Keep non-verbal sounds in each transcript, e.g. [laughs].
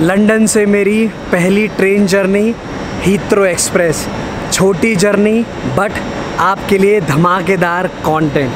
London से मेरी पहली ट्रेन जर्नी हीथ्रो एक्सप्रेस छोटी जर्नी बट आपके लिए धमाकेदार कंटेंट.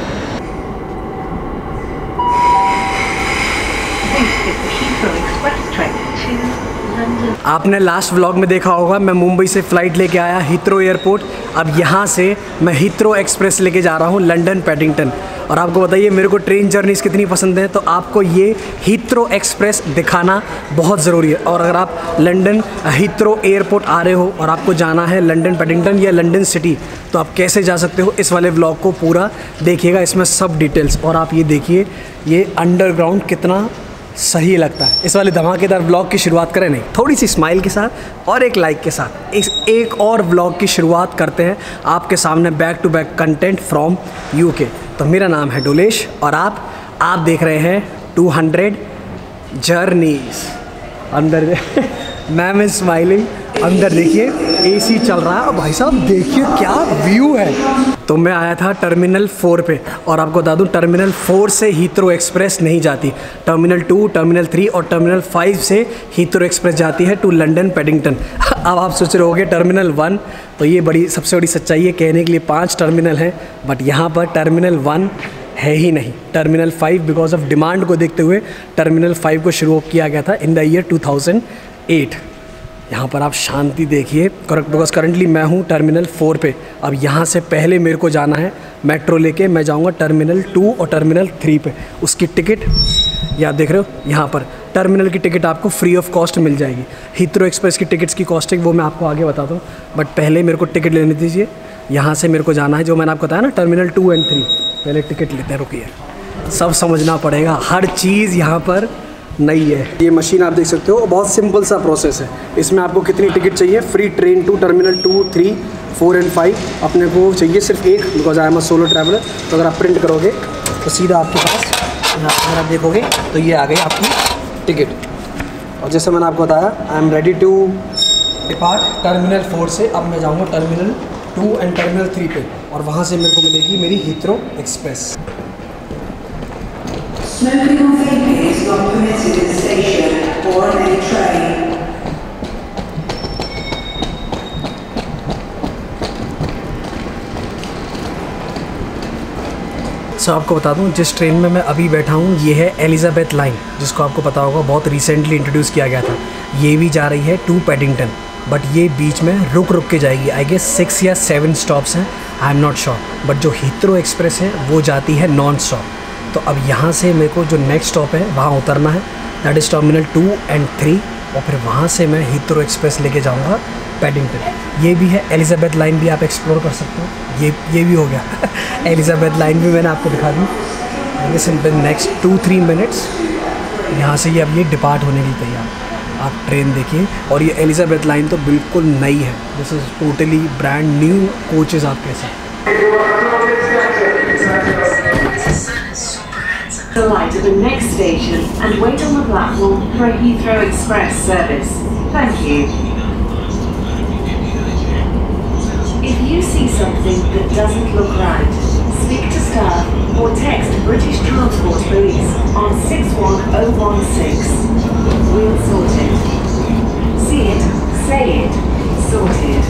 आपने लास्ट व्लॉग में देखा होगा, मैं मुंबई से फ़्लाइट लेके आया हीथ्रो एयरपोर्ट अब यहाँ से मैं हीथ्रो एक्सप्रेस लेके जा रहा हूँ लंदन पैडिंगटन और आपको बताइए, मेरे को ट्रेन जर्नीज कितनी पसंद है? तो आपको ये हित्रो एक्सप्रेस दिखाना बहुत ज़रूरी है। और अगर आप लंदन हीथ्रो एयरपोर्ट आ रहे हो और आपको जाना है लंदन पैडिंगटन या लंदन सिटी तो आप कैसे जा सकते हो? इस वाले व्लॉग को पूरा देखिएगा, इसमें सब डिटेल्स और आप ये देखिए, ये अंडरग्राउंड कितना सही लगता है। इस वाले धमाकेदार ब्लॉग की शुरुआत करें नहीं, थोड़ी सी स्माइल के साथ और एक लाइक के साथ। इस एक और ब्लॉग की शुरुआत करते हैं आपके सामने back to back content from UK तो मेरा नाम है डोलेश और आप आप देख रहे हैं 200 जर्नीज अंदर [laughs] मैम इज़ स्माइलिंग अंदर देखिए एसी चल रहा है। और भाई साहब, देखिए क्या व्यू है। तो मैं आया था टर्मिनल फोर पे और आपको बता दूँ टर्मिनल फोर से हीथ्रो एक्सप्रेस नहीं जाती। टर्मिनल टू टर्मिनल थ्री और टर्मिनल फाइव से हीथ्रो एक्सप्रेस जाती है टू लंडन पेडिंगटन अब आप सोच रहे होगे टर्मिनल वन तो ये बड़ी, सबसे बड़ी सच्चाई है, कहने के लिए पाँच टर्मिनल हैं बट यहाँ पर टर्मिनल वन है ही नहीं। Terminal five because of demand को देखते हुए टर्मिनल फाइव को शुरू किया गया था इन द ईयर 2008 यहाँ पर आप शांति देखिए। करेक्ट बिकॉज़ करंटली मैं हूँ टर्मिनल फोर पे। अब यहाँ से पहले मेरे को जाना है मेट्रो लेके, मैं जाऊँगा टर्मिनल टू और टर्मिनल थ्री पे। उसकी टिकट ये देख रहे हो? यहाँ पर। टर्मिनल की टिकट आपको फ्री ऑफ़ कॉस्ट मिल जाएगी। हीथ्रो एक्सप्रेस की टिकट्स की कॉस्टिंग वो मैं आपको आगे बताता हूँ। बट पहले मेरे को टिकट लेने दीजिए। यहाँ से मेरे को जाना है, जो मैंने आपको बताया ना टर्मिनल टू एंड थ्री पहले टिकट लेते हैं, रुकिए। सब समझना पड़ेगा। हर चीज़ यहाँ पर नई है। ये मशीन आप देख सकते हो, बहुत सिंपल सा प्रोसेस है। इसमें आपको कितनी टिकट चाहिए? Free train to terminal two three four and five अपने को चाहिए सिर्फ़ एक because I am a solo traveller तो अगर आप प्रिंट करोगे तो सीधा आपके पास अगर आप देखोगे तो ये आ गई आपकी टिकट और जैसे मैंने आपको बताया I am ready to depart terminal four से। अब मैं जाऊँगा terminal two and terminal three पे। और वहाँ से मेरे को मिलेगी मेरी हीथ्रो एक्सप्रेस सो so, आपको बता दूँ जिस ट्रेन में मैं अभी बैठा हूँ ये है एलिजाबेथ लाइन जिसको आपको पता होगा बहुत रिसेंटली इंट्रोड्यूस किया गया था। ये भी जा रही है टू पैडिंगटन बट ये बीच में रुक रुक के जाएगी। आई गेस सिक्स या सेवन स्टॉप्स हैं I am not sure but जो हीथ्रो एक्सप्रेस है वो जाती है नॉन स्टॉप तो अब यहाँ से मेरे को जो नेक्स्ट स्टॉप है वहाँ उतरना है। That is terminal two and three और फिर वहाँ से मैं हीथ्रो एक्सप्रेस लेके जाऊँगा पैडिंगटन ये भी है एलिजाबेथ लाइन भी आप एक्सप्लोर कर सकते हो। ये ये भी हो गया। [laughs] एलिजाबेथ लाइन भी मैंने आपको दिखा दी। Simple next two three minutes यहाँ से ये अब ये डिपार्ट होने की तैयार। आप ट्रेन देखिए। और ये एलिजाबेथ लाइन तो बिल्कुल नई है। This is totally brand new coaches आप कह सकते Alight at the next station and wait on the platform for a Heathrow Express service. Thank you. If you see something that doesn't look right, speak to staff or text British Transport Police on 61016. We'll sort it. See it, say it, sorted.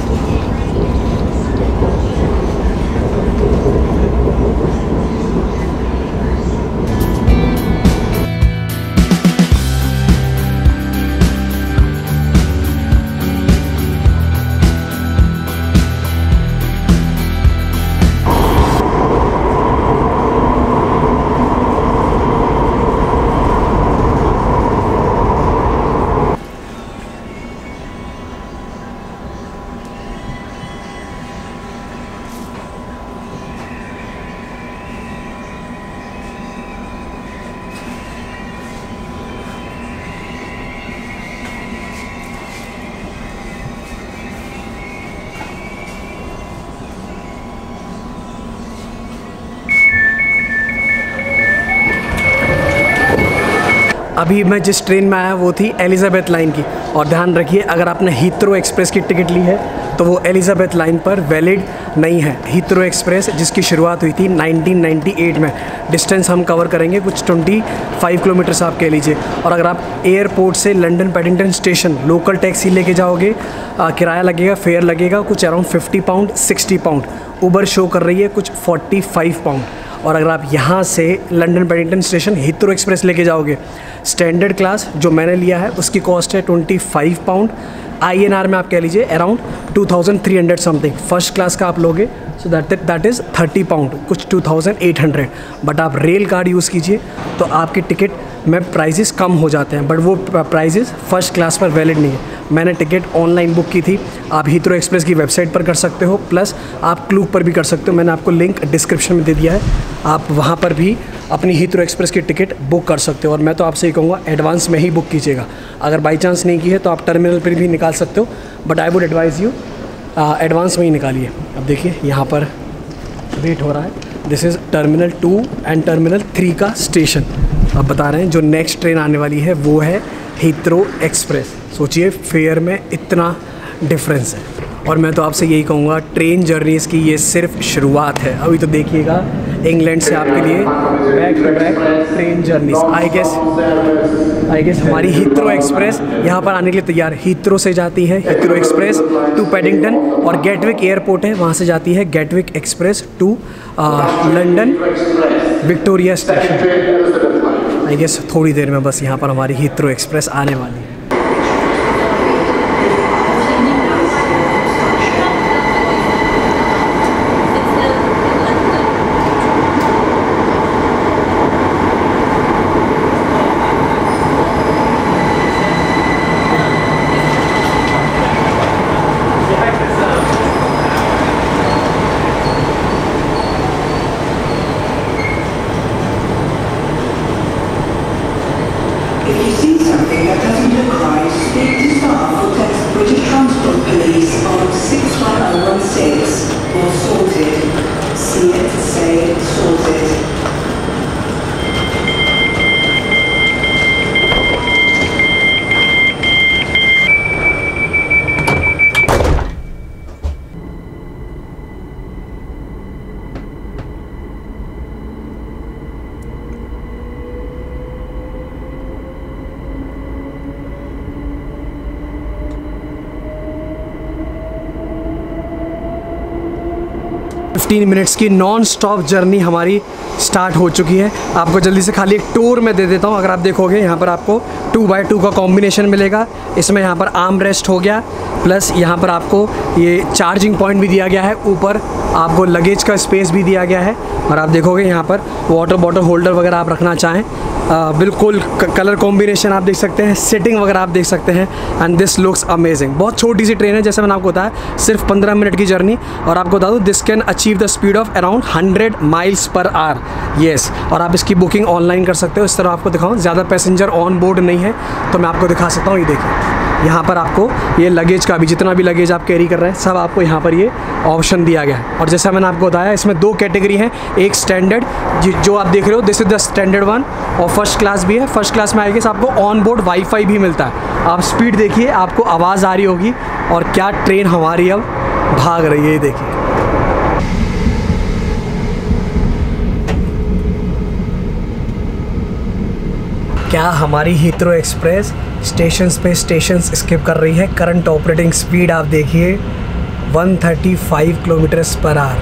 अभी मैं जिस train में आया, वो थी Elizabeth line की। और ध्यान रखिए, अगर आपने हीथ्रो एक्सप्रेस की टिकट ली है तो वो एलिजाबेथ लाइन पर वैलिड नहीं है। हीथ्रो एक्सप्रेस जिसकी शुरुआत हुई थी 1998 में। डिस्टेंस हम कवर करेंगे, कुछ 25 किलोमीटर्स आप कह लीजिए। और अगर आप एयरपोर्ट से London Paddington station local taxi लेके जाओगे किराया लगेगा फेयर लगेगा कुछ around 50 pound 60 pound Uber show कर रही है कुछ 45 पाउंड और अगर आप यहाँ से London Paddington station Heathrow express लेके जाओगे स्टैंडर्ड क्लास जो मैंने लिया है, उसकी कॉस्ट है 25 पाउंड आई एन आर में आप कह लीजिए अराउंड 2300 समथिंग फ़र्स्ट क्लास का आप लोगे so that that is 30 pound कुछ 2800 बट आप रेल कार्ड यूज़ कीजिए तो आपकी टिकट में प्राइजेस कम हो जाते हैं बट वो प्राइजेस फ़र्स्ट क्लास पर वैलिड नहीं है। मैंने टिकट ऑनलाइन बुक की थी, आप हीथ्रो एक्सप्रेस की वेबसाइट पर कर सकते हो प्लस आप क्लूक पर भी कर सकते हो, मैंने आपको लिंक डिस्क्रिप्शन में दे दिया है। आप वहाँ पर भी अपनी हीथ्रो एक्सप्रेस की टिकट बुक कर सकते हो, और मैं तो आपसे ही कहूँगा एडवांस में ही बुक कीजिएगा। अगर बाई चांस नहीं की है तो आप टर्मिनल पर भी निकाल सकते हो but I would advise you advance में ही निकालिए। अब देखिए, यहाँ पर वेट हो रहा है। This is terminal two and terminal three का स्टेशन अब बता रहे हैं, जो नेक्स्ट ट्रेन आने वाली है, वो है हीथ्रो एक्सप्रेस सोचिए फेयर में इतना डिफरेंस है। और मैं तो आपसे यही कहूँगा ट्रेन जर्नीज़ की ये सिर्फ़ शुरुआत है। अभी तो देखिएगा इंग्लैंड से आपके लिए back to back train journeys I guess I guess हमारी हीथ्रो एक्सप्रेस यहाँ पर आने के लिए तैयार। हीथ्रो से जाती है हीथ्रो एक्सप्रेस टू पेडिंगटन और गेटविक एयरपोर्ट है, वहाँ से जाती है Gatwick express to London Victoria station I guess थोड़ी देर में बस यहाँ पर हमारी हीथ्रो एक्सप्रेस आने वाली है। To staff or text British Transport Police on 61016 or sorted. See it, say sorted. Fifteen minutes की नॉन स्टॉप जर्नी हमारी स्टार्ट हो चुकी है। आपको जल्दी से खाली एक टूर में दे देता हूँ। अगर आप देखोगे, यहाँ पर आपको टू बाई टू का कॉम्बिनेशन मिलेगा। इसमें यहाँ पर आर्म रेस्ट हो गया। प्लस यहाँ पर आपको ये चार्जिंग पॉइंट भी दिया गया है। ऊपर आपको लगेज का स्पेस भी दिया गया है और आप देखोगे यहाँ पर वाटर बॉटल होल्डर वगैरह आप रखना चाहें आ, बिल्कुल कलर कॉम्बिनेशन आप देख सकते हैं सेटिंग वगैरह आप देख सकते हैं एंड दिस लुक्स अमेजिंग बहुत छोटी सी ट्रेन है जैसे मैंने आपको बताया सिर्फ़ 15 मिनट की जर्नी और आपको बता दूँ this can achieve the speed of around 100 miles per hour yes और आप इसकी बुकिंग ऑनलाइन कर सकते हो। इस तरह आपको दिखाऊँ ज़्यादा पैसेंजर ऑन बोर्ड नहीं है तो मैं आपको दिखा सकता हूँ ये देखिए। यहाँ पर आपको ये लगेज का भी, जितना भी लगेज आप कैरी कर रहे हैं, सब आपको यहाँ पर ये ऑप्शन दिया गया है। और जैसा मैंने आपको बताया, इसमें दो कैटेगरी हैं। एक स्टैंडर्ड जो आप देख रहे हो this is the standard one और फ़र्स्ट क्लास भी है। फ़र्स्ट क्लास में आएगी आपको ऑन बोर्ड वाईफाई भी मिलता है। आप स्पीड देखिए, आपको आवाज़ आ रही होगी, और क्या ट्रेन हमारी अब भाग रही है, ये देखिए। क्या हमारी हीथ्रो एक्सप्रेस स्टेशन पे स्टेशन स्किप कर रही है? करंट ऑपरेटिंग स्पीड आप देखिए 135 किलोमीटर्स पर आवर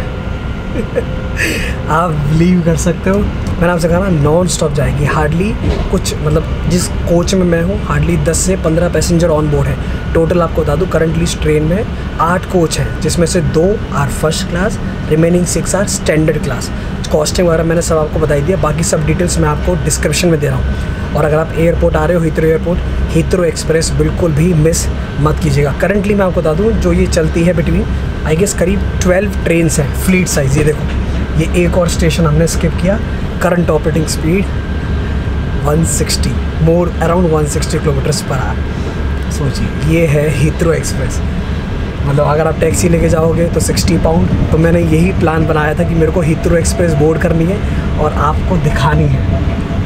आप बिलीव कर सकते हो। मैंने आपसे कहा ना नॉन स्टॉप जाएगी। हार्डली कुछ मतलब जिस कोच में मैं हूँ हार्डली 10 से 15 पैसेंजर ऑन बोर्ड है। टोटल आपको बता दूँ करंटली इस ट्रेन में आठ कोच हैं, जिसमें से दो are first class remaining six are standard class costing वगैरह मैंने सब आपको बताई दिया बाकी सब डिटेल्स मैं आपको डिस्क्रिप्शन में दे रहा हूँ। और अगर आप एयरपोर्ट आ रहे हो हीथ्रो एयरपोर्ट हीथ्रो एक्सप्रेस बिल्कुल भी मिस मत कीजिएगा। करंटली मैं आपको बता दूँ, जो ये चलती है बिटवीन आई गेस करीब 12 ट्रेन हैं फ्लीट साइज़ ये देखो। ये एक और स्टेशन हमने स्किप किया current operating speed 160 more around 160 kilometres per hour सोचिए, ये है हीथ्रो एक्सप्रेस मतलब अगर आप टैक्सी लेके जाओगे तो 60 पाउंड। तो मैंने यही प्लान बनाया था कि मेरे को हित्रो एक्सप्रेस बोर्ड करनी है और आपको दिखानी है।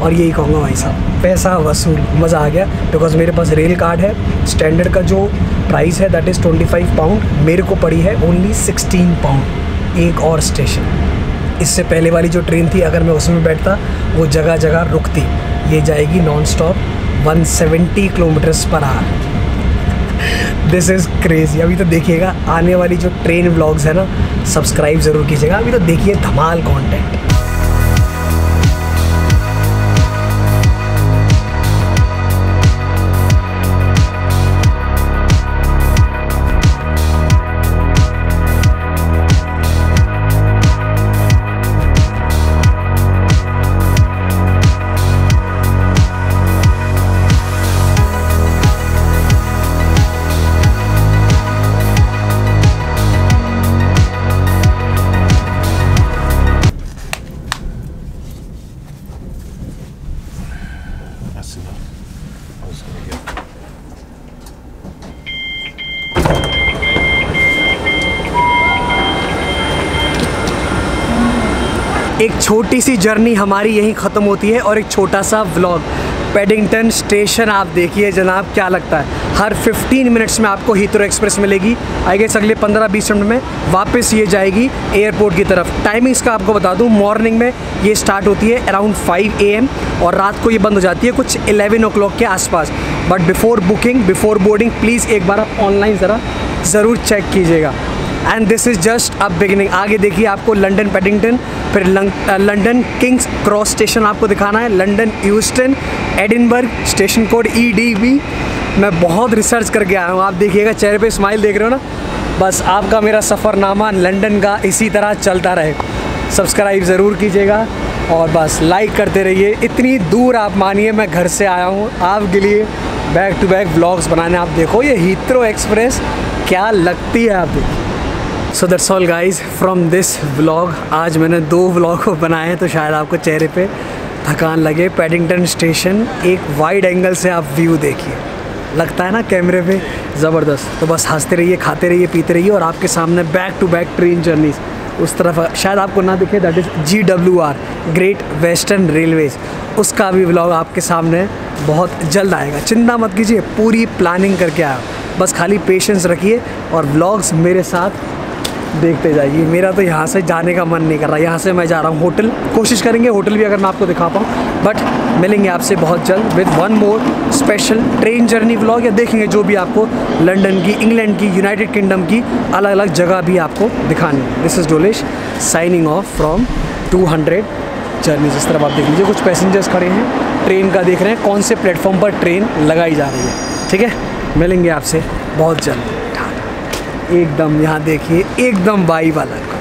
और यही कहूँगा भाई साहब, पैसा वसूल, मज़ा आ गया। बिकॉज़ मेरे पास रेल कार्ड है स्टैंडर्ड का जो प्राइस है दैट इज़ 25 पाउंड मेरे को पड़ी है ओनली 16 पाउंड एक और स्टेशन इससे पहले वाली जो ट्रेन थी, अगर मैं उसमें बैठता, वो जगह जगह रुकती। ये जाएगी non stop 170 kilometres per hour this is crazy. अभी तो देखिएगा, आने वाली जो ट्रेन व्लॉग्स है ना सब्सक्राइब ज़रूर कीजिएगा। अभी तो देखिए, धमाल content I going to get. एक छोटी सी जर्नी हमारी यहीं ख़त्म होती है और एक छोटा सा व्लॉग पेडिंगटन स्टेशन आप देखिए जनाब, क्या लगता है हर 15 मिनट्स में आपको हीथ्रो एक्सप्रेस मिलेगी। आई गेस अगले 15-20 मिनट में वापस ये जाएगी एयरपोर्ट की तरफ़। टाइमिंग्स का आपको बता दूँ मॉर्निंग में ये स्टार्ट होती है अराउंड 5 एम और रात को ये बंद हो जाती है कुछ 11 ओ क्लॉक के आसपास। But before booking before boarding please एक बार आप ऑनलाइन ज़रा ज़रूर चेक कीजिएगा। And this is just a beginning आगे देखिए आपको लंडन पेडिंगटन फिर लंडन किंग्स क्रॉस स्टेशन आपको दिखाना है। London Euston Edinburgh station code E D B मैं बहुत रिसर्च करके आया हूँ। आप देखिएगा, चेहरे पे स्माइल देख रहे हो ना? बस आपका मेरा सफ़रनामा लंदन का इसी तरह चलता रहे। सब्सक्राइब ज़रूर कीजिएगा और बस लाइक करते रहिए। इतनी दूर आप मानिए, मैं घर से आया हूँ। आपके लिए बैक टू बैक ब्लॉग्स बनाने। आप देखो, ये हीथ्रो एक्सप्रेस क्या लगती है आप देखिए। So that's all guys from this vlog आज मैंने दो व्लॉग बनाए हैं तो शायद आपको चेहरे पे थकान लगे। पैडिंगटन स्टेशन एक वाइड एंगल से आप व्यू देखिए। लगता है ना कैमरे पे? ज़बरदस्त। तो बस हँसते रहिए, खाते रहिए, पीते रहिए और आपके सामने back to back train journeys उस तरफ़, शायद आपको ना दिखे that is G W R Great Western Railways उसका भी ब्लॉग आपके सामने बहुत जल्द आएगा। चिंता मत कीजिए, पूरी प्लानिंग करके आया बस खाली पेशेंस रखिए और ब्लॉग्स मेरे साथ देखते जाइए मेरा तो यहाँ से जाने का मन नहीं कर रहा। यहाँ से मैं जा रहा हूँ होटल। कोशिश करेंगे होटल भी अगर मैं आपको दिखा पाऊँ। बट मिलेंगे आपसे बहुत जल्द with one more special train journey vlog या देखेंगे जो भी आपको लंदन की, इंग्लैंड की यूनाइटेड किंगडम की अलग अलग जगह भी आपको दिखानी दिस इज़ डोलेश साइनिंग ऑफ़ फ्रॉम 200 जर्नी जिस तरफ़ आप देख लीजिए, कुछ पैसेंजर्स खड़े हैं। ट्रेन का देख रहे हैं, कौन से प्लेटफॉर्म पर ट्रेन लगाई जा रही है। ठीक है? मिलेंगे आपसे बहुत जल्द। एकदम यहाँ देखिए एकदम वाइब अलग।